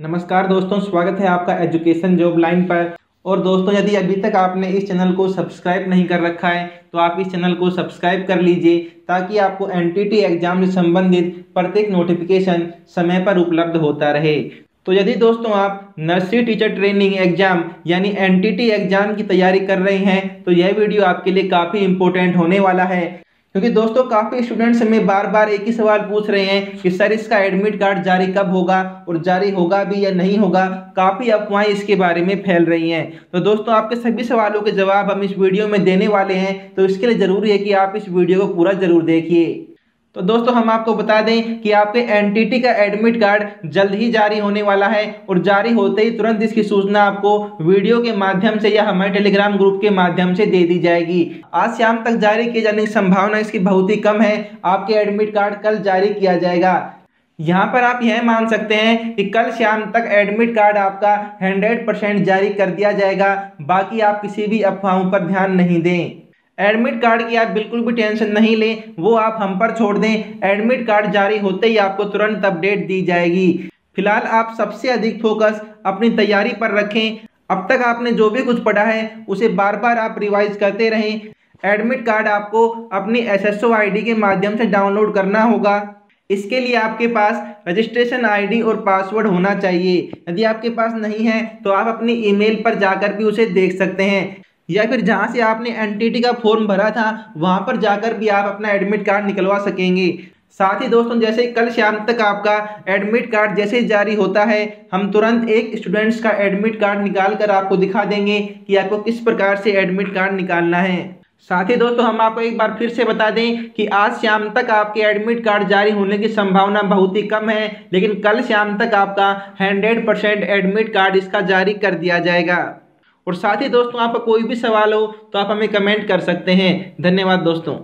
नमस्कार दोस्तों, स्वागत है आपका एजुकेशन जॉब लाइन पर। और दोस्तों, यदि अभी तक आपने इस चैनल को सब्सक्राइब नहीं कर रखा है तो आप इस चैनल को सब्सक्राइब कर लीजिए, ताकि आपको एनटीटी एग्ज़ाम से संबंधित प्रत्येक नोटिफिकेशन समय पर उपलब्ध होता रहे। तो यदि दोस्तों, आप नर्सरी टीचर ट्रेनिंग एग्ज़ाम यानी एनटीटी एग्ज़ाम की तैयारी कर रहे हैं तो यह वीडियो आपके लिए काफ़ी इंपॉर्टेंट होने वाला है। क्योंकि दोस्तों काफ़ी स्टूडेंट्स हमें बार बार एक ही सवाल पूछ रहे हैं कि सर इसका एडमिट कार्ड जारी कब होगा और जारी होगा भी या नहीं होगा? काफ़ी अफवाहें इसके बारे में फैल रही हैं। तो दोस्तों आपके सभी सवालों के जवाब हम इस वीडियो में देने वाले हैं तो इसके लिए ज़रूरी है कि आप इस वीडियो को पूरा ज़रूर देखिए। तो दोस्तों, हम आपको बता दें कि आपके एनटीटी का एडमिट कार्ड जल्द ही जारी होने वाला है और जारी होते ही तुरंत इसकी सूचना आपको वीडियो के माध्यम से या हमारे टेलीग्राम ग्रुप के माध्यम से दे दी जाएगी। आज शाम तक जारी किए जाने की संभावना इसकी बहुत ही कम है। आपके एडमिट कार्ड कल जारी किया जाएगा। यहाँ पर आप यह मान सकते हैं कि कल शाम तक एडमिट कार्ड आपका 100 परसेंट जारी कर दिया जाएगा। बाकी आप किसी भी अफवाहों पर ध्यान नहीं दें। एडमिट कार्ड की आप बिल्कुल भी टेंशन नहीं लें, वो आप हम पर छोड़ दें। एडमिट कार्ड जारी होते ही आपको तुरंत अपडेट दी जाएगी। फ़िलहाल आप सबसे अधिक फोकस अपनी तैयारी पर रखें। अब तक आपने जो भी कुछ पढ़ा है, उसे बार बार आप रिवाइज करते रहें। एडमिट कार्ड आपको अपनी एस एस के माध्यम से डाउनलोड करना होगा। इसके लिए आपके पास रजिस्ट्रेशन आईडी और पासवर्ड होना चाहिए। यदि आपके पास नहीं है तो आप अपनी ईमेल पर जाकर भी उसे देख सकते हैं। या फिर जहाँ से आपने एन का फॉर्म भरा था, वहाँ पर जाकर भी आप अपना एडमिट कार्ड निकलवा सकेंगे। साथ ही दोस्तों, जैसे कल शाम तक आपका एडमिट कार्ड जैसे ही जारी होता है, हम तुरंत एक स्टूडेंट्स का एडमिट कार्ड निकाल कर आपको दिखा देंगे कि आपको किस प्रकार से एडमिट कार्ड निकालना है। साथ ही दोस्तों, हम आपको एक बार फिर से बता दें कि आज शाम तक आपके एडमिट कार्ड जारी होने की संभावना बहुत ही कम है, लेकिन कल शाम तक आपका हंड्रेड परसेंट एडमिट कार्ड इसका जारी कर दिया जाएगा। और साथ ही दोस्तों आपका कोई भी सवाल हो तो आप हमें कमेंट कर सकते हैं। धन्यवाद दोस्तों।